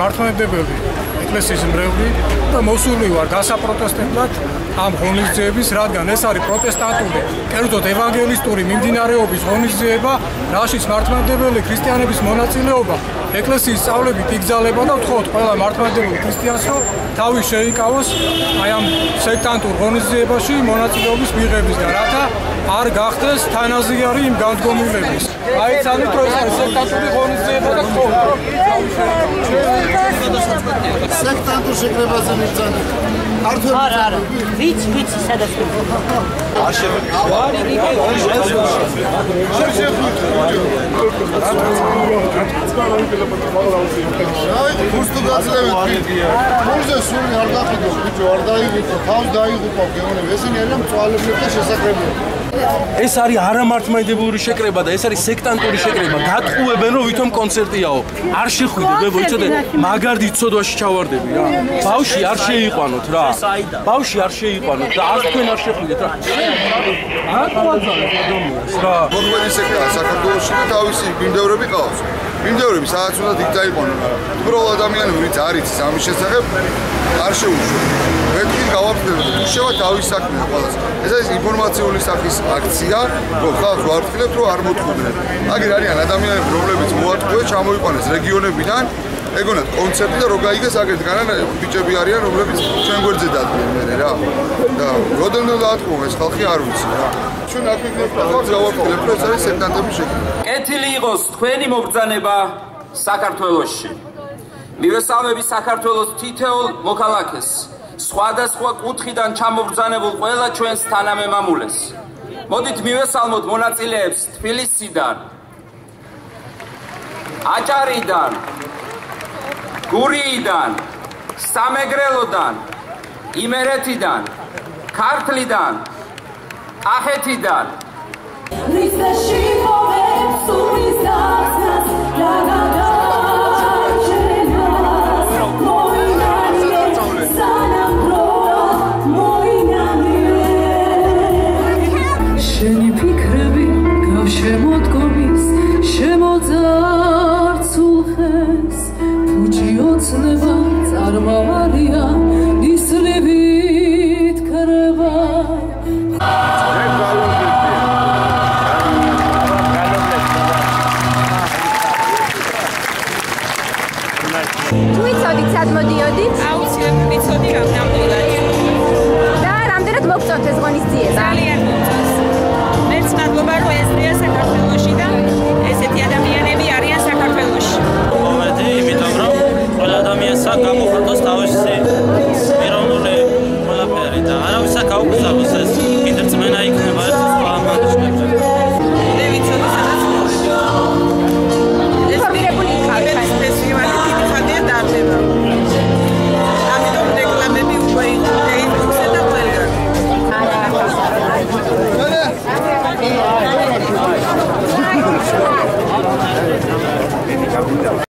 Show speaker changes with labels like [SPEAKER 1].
[SPEAKER 1] მართლმადიდებელი ეკლესიის მრევლი და მოსული ვარ გასაპროტესტებლად ამ ღონისძიების, რადგან ეს არის პროტესტანტული, კერძოდ ევანგელისტური მიმდინარეობის ღონისძიება, რაშიც მართლმადიდებელი ქრისტიანების მონაწილეობა ეკლესიის სწავლებით იგზალება და ვთხოვთ ყველა მართლმადიდებელი ქრისტიანს, რომ თავი შეიკავოს აი ამ სექტანტურ ღონისძიებაში მონაწილეობის მიღებისგან, რათა არ გახდეს თანაზიარი იმ განდგომილების. აი ცალით რო ეს არის სექტანტური ღონისძიება
[SPEAKER 2] სექტანტურ შეკრებაზე მიბრძანეთ.
[SPEAKER 3] არა, არა. ვიც, ვიც, სადაც
[SPEAKER 2] არ შევარი იგი აი, გუშტო გაწევით. მუზე სული არ გახიდო, ბიჭო, არ დაიღუპო, თავს დაიღუპო, გეონებ, ესენი არიან მწვალებლები და შესაძლებელები.
[SPEAKER 4] ეს არის არამართმადიდებლური შეკრება და ეს არის სექტანტური შეკრება. გატყუებენ რომ ვითომ კონცერტიაო. არ შეხვიდე ბებო, იცოდე, მაგარდი ცოდვაში ჩავარდები რა. ბავში არ შეიყვანოთ რა. ბავში არ შეიყვანოთ და არ თქვენ არ შეხვიდეთ რა. აკვალძალეთ ადამიანს რა.
[SPEAKER 2] მოგვენი სექტაა საქართველოსში და თავისი მიმდევრები ყავს. მიმდევრები სადაც უნდა იქ დაიყვანონ. უბრალოდ ადამიანები ვინც არის ამის შესახებ არ შეუშვათ. მეთქი გავაფრთხილებ თუ შევა თავის საქმე ყველას ეს არის ინფორმაციული სახის აქცია რომ ხალხს ვაფრთხილებთ რომ არ მოთხოვდნენ აგერ არიან ადამიანები რომლებიც მოატყუეს ჩამოიყვანეს რეგიონებიდან ეგონათ კონცერტი და რო გაიგეს აგერ განან ბიჭები არიან რომლებიც ჩვენ გვერდზე დადგნენ მე რა. და როდემდე დაატყუო ეს ხალხი არ ვიცი რა. ჩვენ აქ იქნებ ხალხს გავაფრთხილებთ რომ ეს არის სექტანტების შექმნა.
[SPEAKER 5] კეთილი იყოს თქვენი მობრძანება საქართველოსში. მივესალმები საქართველოს თითოეულ მოქალაქეს. სხვადასხვა კუთხიდან ჩამობრძანებულ ყველა ჩვენს თანამემამულეს. მოდით მივესალმოთ მონაწილეებს თბილისიდან, აჭარიდან, გურიიდან, სამეგრელოდან, იმერეთიდან, ქართლიდან, კახეთიდან. რისტაში მოვებს სულის ვიცოდი რამდნამდვილად. და რამდენად
[SPEAKER 6] მოგწონთ ეს ღონისძიება? ძალიან მოგწონს. მეც მადლობა რომ ეს დღეა საქართველოში და ესეთი ადამიანები არიან საქართველოში.
[SPEAKER 7] მომედი, იმიტომ რომ ყველა ადამიანსა გამოხატოს თავისი